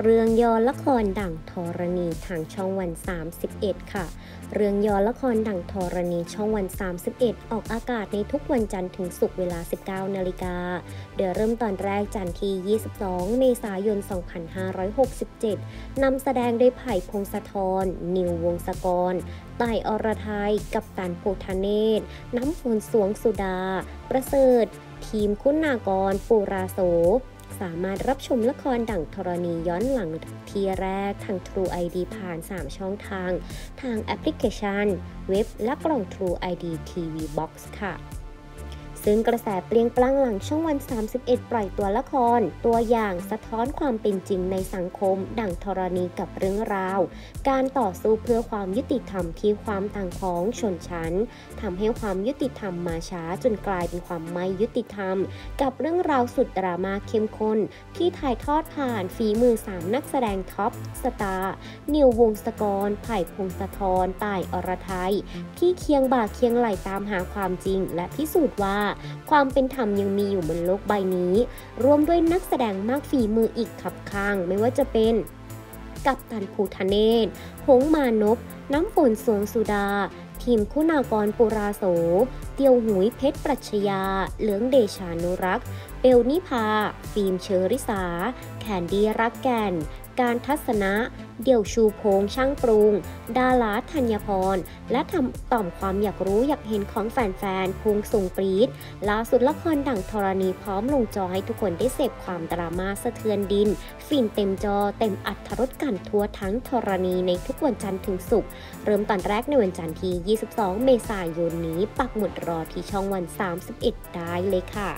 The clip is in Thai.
เรื่องย่อละครดังธรณีทางช่องวัน 31 ค่ะ เรื่องย่อละครดังธรณีช่องวัน 31 ออกอากาศในทุกวันจันทร์ถึงศุกร์เวลา 19 นาฬิกาเดี๋ยวเริ่มตอนแรกจันทร์ที่ 22 เมษายน 2567 นำแสดงโดยไผ่พงศธร นิววงศกรต่ายอรไทย กับตันโพธเนศ น้ำฝนสวงสุดา ประเสริฐ ทีมคุณากร ปูราโส สามารถรับชมละครดั่งธรณีย้อนหลังทีแรกทาง True ID ผ่าน 3 ช่องทาง ทางแอปพลิเคชัน เว็บและกล่อง True ID TV Box ค่ะ ซึ่งกระแสเปลี่ยงปลั่งหลังช่องวัน 31 ปล่อยตัวละคร ตัวอย่างสะท้อนความเป็นจริงในสังคม ดั่งธรณีกับเรื่องราว การต่อสู้เพื่อความยุติธรรมที่ความต่างของชนชั้นทำให้ความยุติธรรมมาช้าจนกลายเป็นความไม่ยุติธรรม กับเรื่องราวสุดดราม่าเข้มข้นที่ถ่ายทอดผ่านฝีมือ 3 นักแสดงท็อปสตาร์นิววงศกรไผ่พงศธรต่ายอรไทยที่เคียงบ่าเคียงไหลตามหาความจริง และพิสูจน์ว่าความเป็นธรรมยังมีอยู่บนโลกใบนี้ รวมด้วยนักแสดงมากฝีมืออีกขับข้างไม่ว่าจะเป็นกัปตันภูทะเนศหงมานพ น้ำฝนสวงสุดา ทีมคุณากรปุราโส เตียวหุยเพชรปรัชญา เหลืองเดชานุรักษ์ เปลนิพา ฟิล์มเชอริสา แคนดี้รักแก่น การทัศนะ เดี่ยวชูพงช่างปรุง ดาราธัญพร และทำต่อมความอยากรู้อยากเห็นของแฟนๆพุงส่งปรีดล่าสุดละครดั่งธรณีพร้อมลงจอให้ทุกคนได้เสพความดราม่าสะเทือนดินฟินเต็มจอเต็มอัตรสกันทั่วทั้งธรณีในทุกวันจันทร์ถึงศุกร์เริ่มตอนแรกในวันจันทร์ที่ 22 เมษายนนี้ ปักหมุดรอที่ช่องวัน 31 ได้เลยค่ะ